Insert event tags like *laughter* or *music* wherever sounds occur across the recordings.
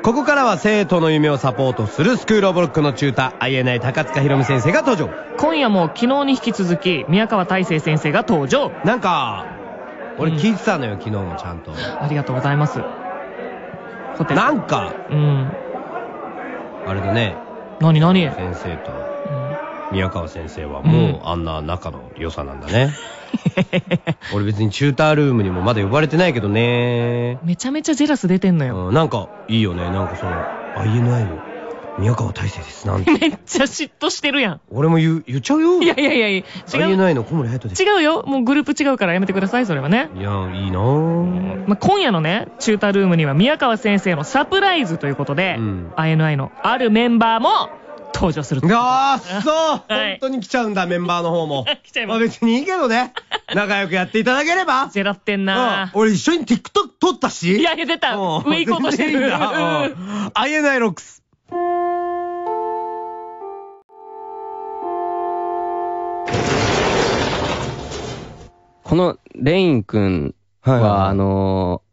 ここからは生徒の夢をサポートするスクールオブロックのチューター INI 高塚ひろみ先生が登場。今夜も昨日に引き続き宮川大成先生が登場。なんか俺聞いてたのよ、昨日もちゃんと。ありがとうございます。なんか。うん。あれだね。何何？うん先生と宮川先生はもうあんな仲の良さなんだね、*laughs* 俺別にチュータールームにもまだ呼ばれてないけどね。めちゃめちゃジェラス出てんのよ。うんなんかいいよね。なんかその INI の宮川大成ですなんて。*laughs* めっちゃ嫉妬してるやん。俺も言う言っちゃうよ。いやいやいや違う。INI の小森隼人です。違うよ。もうグループ違うからやめてくださいそれはね。いやいいなぁ。まあ、今夜のね、チュータールームには宮川先生のサプライズということで、うん。INI のあるメンバーも登場すると。あーそう。はい。本当に来ちゃうんだメンバーの方も。*laughs* 来ちゃいます。まあ別にいいけどね。仲良くやっていただければ。*laughs* ジェラってんうん。な俺一緒に TikTok 撮ったし。いやいや出た。うん。上行こうとしてる全然いいん。だうん INI ロックス。このレイン君はいはいはい。は、あのー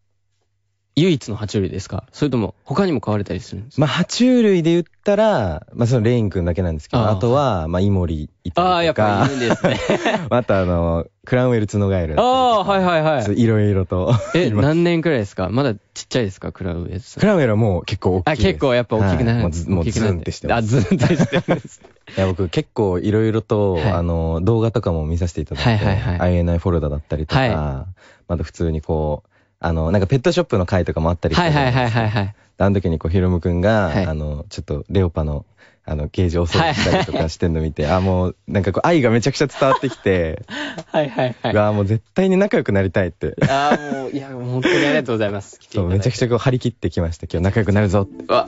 唯一の爬虫類ですか？それとも他にも飼われたりするんですか？まあ、爬虫類で言ったら、まあ、そのレイン君だけなんですけど、あとは、まあ、イモリいたりとか。ああ、やっぱいるんですね。*laughs* あとあの、クラウンウェルツノガエル。ああ、はいはいはい。いろいろと。え、何年くらいですか？まだちっちゃいですか？クランウェルツノ、クランウェルはもう結構大きいあ。結構やっぱ大きくなる。はいもうずもうズンってしてます。あ、ズンってしてるんです。*laughs* いや、僕結構いろいろと、はいあの、動画とかも見させていただいて、はいはいはい INI フォルダだったりとか、はまた普通にこう、あの、なんかペットショップの回とかもあったりしてはいはいはいはいはい。あの時にこう、ヒロムくんが、はいあの、ちょっとレオパの、あの、ケージを掃除したりとかしてんの見て、あ、もう、なんかこう、愛がめちゃくちゃ伝わってきて、*laughs* はいはいはうわもう絶対に仲良くなりたいって。ああ、もう、いや、もう本当にありがとうございます。来ていたそう、だいてめちゃくちゃこう張り切ってきました。今日仲良くなるぞって。うわ、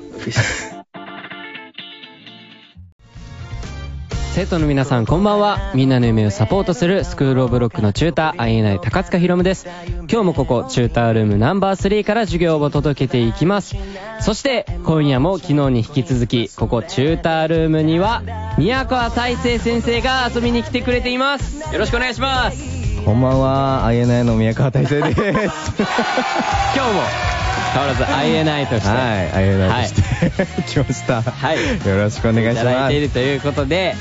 生徒の皆さんこんばんは。みんなの夢をサポートするスクールオブロックのチューター INI 高塚ひろむです。今日もここチュータールームナンバー3から授業を届けていきます。そして今夜も昨日に引き続きここチュータールームには宮川大成先生が遊びに来てくれています。よろしくお願いします。こんばんは、INI の宮川大成です。*laughs* 今日も変わらず INI として。はい、INI として、*laughs* 来ました。はい。よろしくお願いしいただいます。ているということで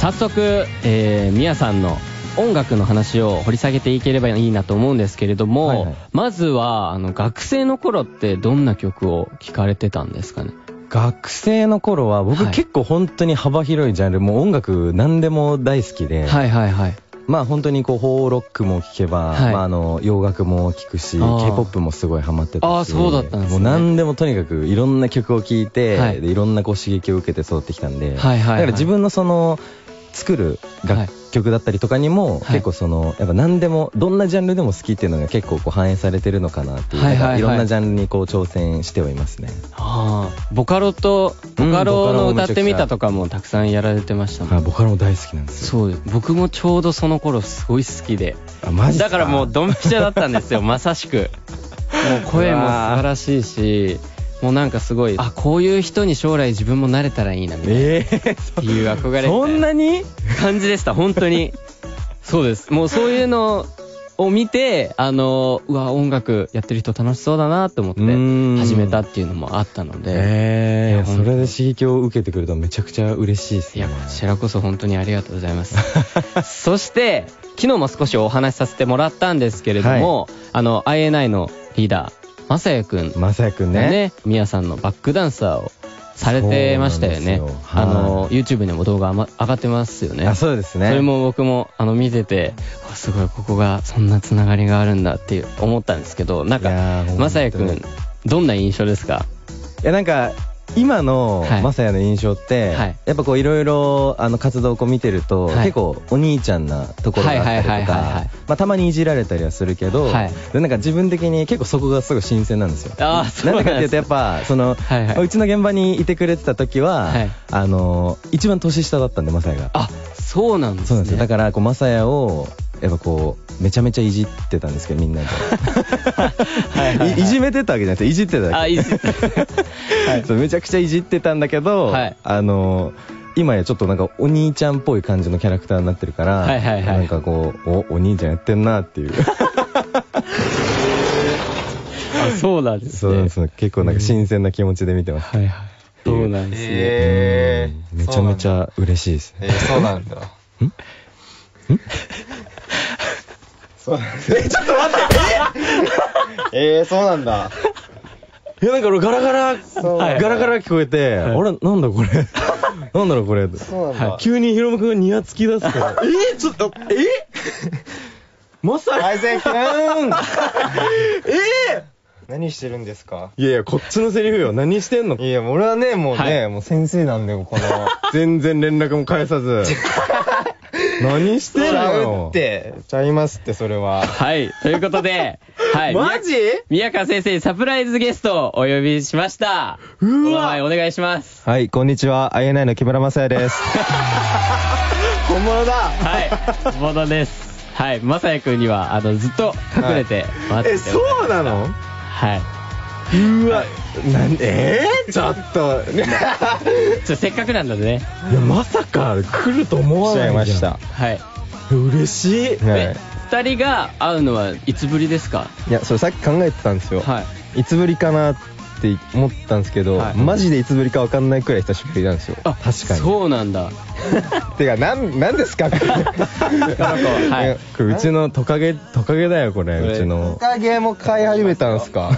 早速、えー、みやさんの音楽の話を掘り下げていければいいなと思うんですけれども、はいはい。まずはあの学生の頃ってどんな曲を聴かれてたんですかね？学生の頃は僕はい。結構本当に幅広いジャンル、もう音楽何でも大好きで、はいはいはい。まあ本当にこう、ホーロックも聴けば、はい。まああの、洋楽も聴くし、K-POP もすごいハマってたし。あーそうだったんですね。もう何でもとにかくいろんな曲を聴いて、はい。でいろんなこう刺激を受けて育ってきたんで、はいはいはい。だから自分のその、作る楽曲だったりとかにも、はい。結構その、やっぱ何でも、どんなジャンルでも好きっていうのが結構こう反映されてるのかなっていう、はいはいろんなジャンルにこう挑戦してはいますね。ああボカロとボカロの歌ってみたとかもたくさんやられてましたもん、はい、ボカロも大好きなんですよ。そうです。僕もちょうどその頃すごい好きで。あ、マジだからもうドンピシャだったんですよまさしく。もう声も素晴らしいしもうなんかすごい。あこういう人に将来自分もなれたらいいなみたいな。っええていう憧れそんなに？感じでした本当に。*laughs* そうです。もうそういうのを見てあのうわ音楽やってる人楽しそうだなと思ってん。始めたっていうのもあったので。えそれで刺激を受けてくるとめちゃくちゃ嬉しいですね。いやこちらこそ本当にありがとうございます。*laughs* そして昨日も少しお話しさせてもらったんですけれども、あの INI のリーダーまさやくん。まさやくんがね。ねみやさんのバックダンサーをされてましたよね。よあのはい。YouTube にも動画あま上がってますよね。あ、そうですね。それも僕もあの見ててあすごいここがそんなつながりがあるんだっていう思ったんですけどなんかまさやくんどんな印象ですか？いや、なんか、今のはい。まさやの印象って、はい。やっぱこういろいろあの活動を見てると、はい。結構お兄ちゃんなところがあったりとか、まあたまにいじられたりはするけど、はい。でなんか自分的に結構そこがすごい新鮮なんですよ。あなんでかっていうとやっぱ、その、はいはい。うちの現場にいてくれてた時は、はい。あの、一番年下だったんで、まさやが。あそうなんですね。そうなんですよ。だから、こう、まさやを、やっぱこう、めちゃめちゃいじってたんですけど、みんなで。*laughs* はいはいじめてたわけじゃなくて、いじってただけ。あいいですはい、そうめちゃくちゃいじってたんだけど、はい。あの今やちょっとなんかお兄ちゃんっぽい感じのキャラクターになってるから、はいはいはい。なんかこうおお兄ちゃんやってんなっていう。*laughs* あそうなんですね。そうそう結構なんか新鮮な気持ちで見てます。はいはい。そうなんですね。へうん。めちゃめちゃ嬉しいです。えー、そうなんだ。*laughs* ん？そうなんだ。え、ちょっと待ってええー、そうなんだ。いや、なんか俺ガラガラ、ガラガラ聞こえて、あれ、なんだこれ。*laughs* なんだろうこれ。そうなんだ。急にヒロムくんがニヤつき出すから。*laughs* えちょっと、えまさか。大勢くん *laughs* え何してるんですか？いやいや、こっちのセリフよ。何してんの？いや、俺はね、もうね、はもう先生なんだよ、この。全然連絡も返さず。何してんちゃうのよっ。て、ちゃいますって、それは。はい。ということではい。マジ？宮川先生にサプライズゲストをお呼びしました。うおわ名前お願いします。はい、こんにちは。INI の木村正也です。*laughs* 本物だ。はい。本物です。はい。まさやくんにはあのずっと隠れて待ってえ、てそうなの？はうわ、なんえー、ちょっと。い *laughs* ちょっとせっかくなんだねいや、まさか来ると思わないゃいました。はい嬉しい。はえ二人が会うのはいつぶりですか？い。いや、それさっき考えてたんですよ。はいいつぶりかなって思ったんですけど、はいマジでいつぶりかわかんないくらい久しぶりなんですよ。あ確かにそうなんだ *laughs* てか、なん、なんですか？*laughs* これ。はいこれうちのトカゲ、トカゲだよ、これ、これおうちの。かげも買い始めたんすか？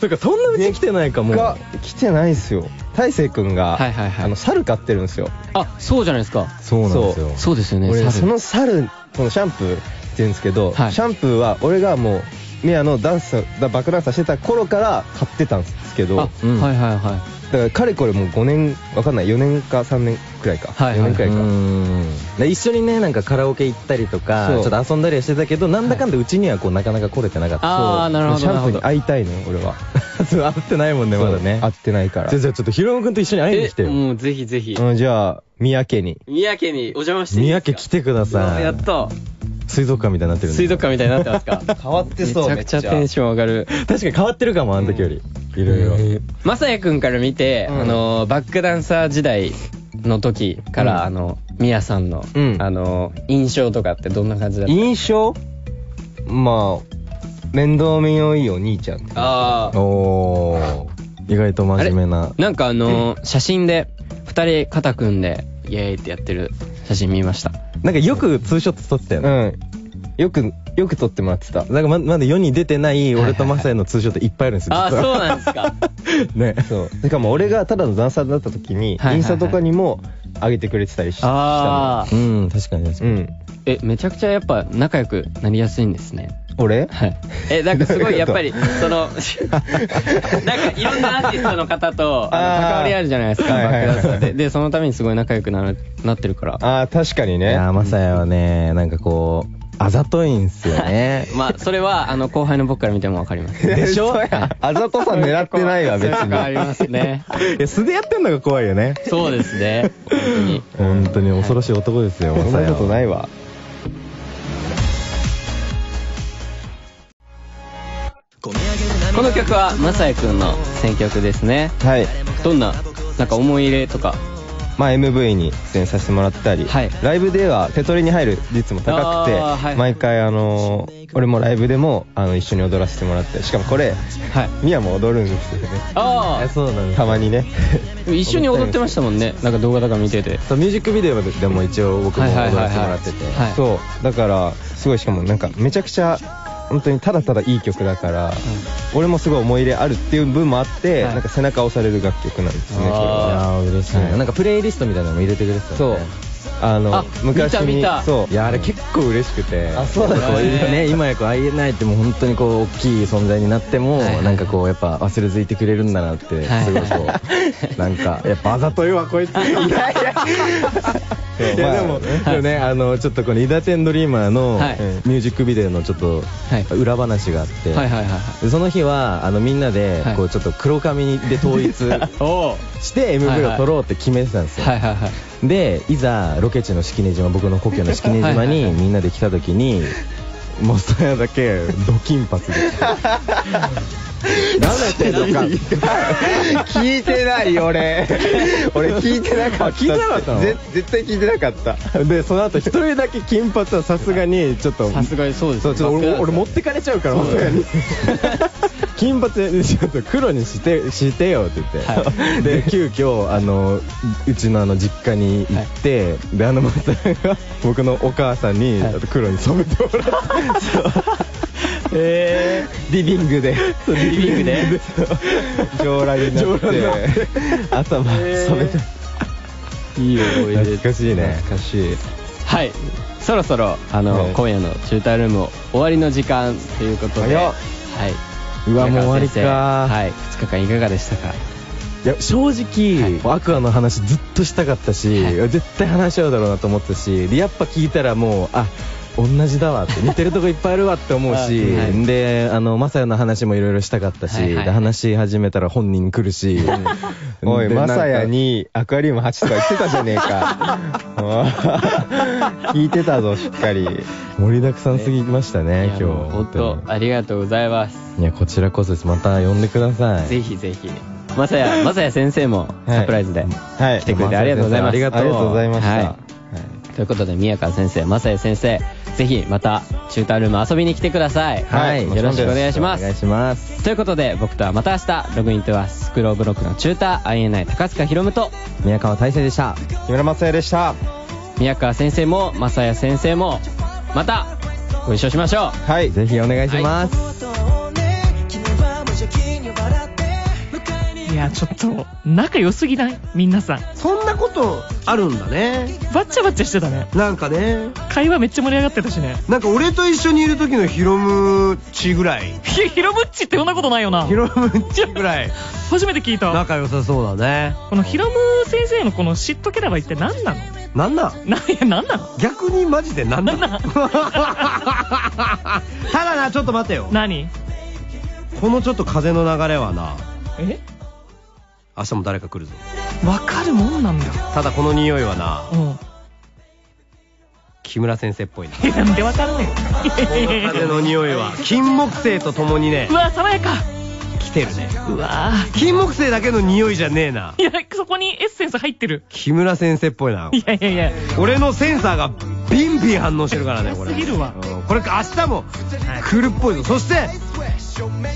そっか、そんなうち来てないかも。が、来てないっすよ。大勢くんが、はいはいはいあの、猿飼ってるんですよ。あそうじゃないですかそうなんですよ。そうですよねその猿、このシャンプーって言うんですけど、はいシャンプーは俺がもう、ミアのダンス、だバックダンサーしてた頃から買ってたんですけど、あ、うんはいはいはいだからかれこれもう5年、わかんない、4年か3年くらいか。はいはい。4年くらいか。うん。で一緒にねなんかカラオケ行ったりとかそう。ちょっと遊んだりはしてたけどなんだかんだうちにはこうなかなか来れてなかった。ああなるほどシャンプーに会いたいのよ、俺は。*laughs* 会ってないもんねまだね。会ってないから。じゃあ。ちょっとヒロム君と一緒に会いに来てよ。えもうぜひぜひ。うん、じゃあ、三宅に。宮家にお邪魔していい三ですか？宅来てください。やった水族館みたいになってるね。水族館みたいになってますか？変わってめちゃくちゃテンション上がる。確かに変わってるかもあの時より。いろいろ。まさやくんから見て、うん。あのバックダンサー時代の時から、うん。あのみやさんの、うん。あの印象とかってどんな感じだった？印象？まあ、面倒見のいいお兄ちゃん。ああおー。意外と真面目な。なんかあの写真で二人肩組んでイエーイってやってる写真見ましたなんかよくツーショット撮ってたよねうん。よく、よく撮ってもらってた。なんかままだ世に出てない俺とマサヤのツーショットいっぱいあるんですよあそうなんですか *laughs* ねそう。しかも俺がただのダンサーだった時に、はいはいはいインスタとかにも上げてくれてたりししたの。ああうん確かに確かにうん。えめちゃくちゃやっぱ仲良くなりやすいんですね俺？はい。え、なんかすごいやっぱり、*laughs* その、*laughs* なんかいろんなアーティストの方と、*laughs* あ関わりあるじゃないですか、バはいはいはいックダンサーで。で、そのためにすごい仲良くなるなってるから。ああ、確かにいね。やーマサヤはねなんかこうあざといんすよねまあ、それは、あの、後輩の僕から見てもわかります。でしょ？あざとさ狙ってないわ、別そういうとこありに。ますね。いや素でやってんのが怖いよねそうですね。本当に。本当に恐ろしい男ですよ、そんなことないわ。この曲は、まさやくんの選曲ですね。はい。どんな、なんか思い入れとか？まあ MV に出演させてもらったり、はいライブでは手取りに入る率も高くて、はい毎回あのー俺もライブでもあの一緒に踊らせてもらってしかもこれはい。ミヤも踊るんですよねあえそうなんたまにねあ、*laughs* 一緒に踊ってましたもんね。*laughs* なんか動画とか見てて。そうミュージックビデオでも一応僕も踊らせてもらっててはいそうだからすごいしかもなんかめちゃくちゃ本当にただただいい曲だから、俺もすごい思い入れあるっていう分もあって、はい。なんか背中を押される楽曲なんですねこれは。嬉しいはい。ななんかプレイリストみたいなのも入れてくれてたそう。あのあ昔にそう。いやあれ結構嬉しくて。あそうだこいね *laughs* 今やこう INI ってもう本当にこう大きい存在になっても、はなんかこうやっぱ忘れずい。てくれるんだなってはいすごいこうなんかやっぱあざといわこいついやいやいやでも、でもねあのちょっとこの「イダテンドリーマー」のはい。ミュージックビデオのちょっとはい。裏話があって、その日はあのみんなではい。こうちょっと黒髪で統一 *laughs* して MV を撮ろうって決めてたんですよ。でいざロケ地の式根島僕の故郷の式根島にみんなで来た時にモスタヤだけド金髪で来て舐めてんのか。聞いてない俺。俺聞いてなかったあ聞いてなかったの？ぜ絶対聞いてなかった。でその後一人だけ金髪はさすがにちょっと。さすがにそうですそうちょっと俺俺持ってかれちゃうからさすがに。金髪でちょっと黒にしてしてよって言って、で急遽あのうちのあの実家に行って、であのまたが僕のお母さんに、はい。ちょっと黒に染めてもらって *laughs* えリビングで。リビングで。*laughs* 上裸になって。頭染めて。ー、いい思い出。懐かしいね。懐かしい。はい。そろそろあの、はい。今夜のチュータールームを終わりの時間ということで。はい。うわもう終わりか。はい。2日間いかがでしたか？いや正直、アクアの話ずっとしたかったし、はい。絶対話し合うだろうなと思ったしでやっぱ聞いたらもうあ同じだわって似てるとこいっぱいあるわって思うし、*laughs* はいであのマサヤの話もいろいろしたかったし、はいはい。で話し始めたら本人来るし、*laughs* おいでマサヤなんかにアクアリウム8とか言ってたじゃねえか。*laughs* 聞いてたぞしっかり。盛りだくさんすぎましたね今日。本当ありがとうございます。いやこちらこそです。また呼んでください。ぜひぜひ。まさやまさや先生もサプライズで、はい来てくれてありがとうございます。ありがとうありがとうございました、はい。ということで宮川先生まさや先生ぜひまたチュータールーム遊びに来てください、はい。よろしくお願いします。お願いします。ということで僕とはまた明日ログイントゥアスクローブロックのチューター INI 高塚ひろむと宮川大成でした。木村正也でした。宮川先生もまさや先生もまたご一緒しましょう。はい。ぜひお願いします、い。や、ちょっと、仲良すぎない？皆さん。ことあるんだね。バッチャバッチャしてたね。なんかね。会話めっちゃ盛り上がってたしね。なんか俺と一緒にいる時のヒロムチぐらい。いや、ヒロムッチってそんなことないよな。ヒロムチぐらい。*laughs* 初めて聞いた。仲良さそうだね。このヒロム先生のこの嫉妬キャラは一体何なの？なんな？んな、いや、何なの？逆にマジでなんなんなんなん *laughs* ただなちょっと待てよ。何？このちょっと風の流れはな。え？明日も誰か来るぞわかるもんなんだ。よ。ただこの匂いはなうん。木村先生っぽいな。なんでわかん。ねこの風の匂いは金木犀とともにねうわ、爽やか。来てるね。うわ。金木犀だけの匂いじゃねえな。いや、そこにエッセンス入ってる。木村先生っぽいな。いやいやいや、俺のセンサーがビンビン反応してるからねこれ。すぎるわ。うんこれ明日も来るっぽいぞ。そして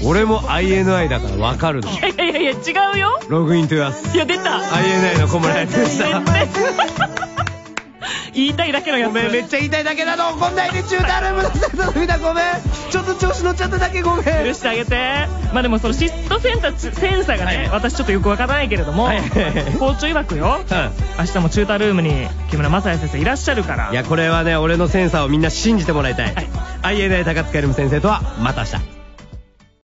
俺も INI だから分かるの。いやいやいや違うよ。ログイントゥアスいや、出た。INI の小村康でした言いたいだけのやつ。ごめんめっちゃ言いたいだけだと怒んないで中タルームの生徒のみんなごめん。ちょっと調子乗っちゃっただけごめん。許してあげて。まあでもその嫉妬センターセンサーがね、私ちょっとよくわからないけれども、はい。校長曰くよ、明日も中華ルームに木村雅也先生いらっしゃるから。いやこれはね俺のセンサーをみんな信じてもらいたい、はい。INI 高塚エルム先生とはまた明日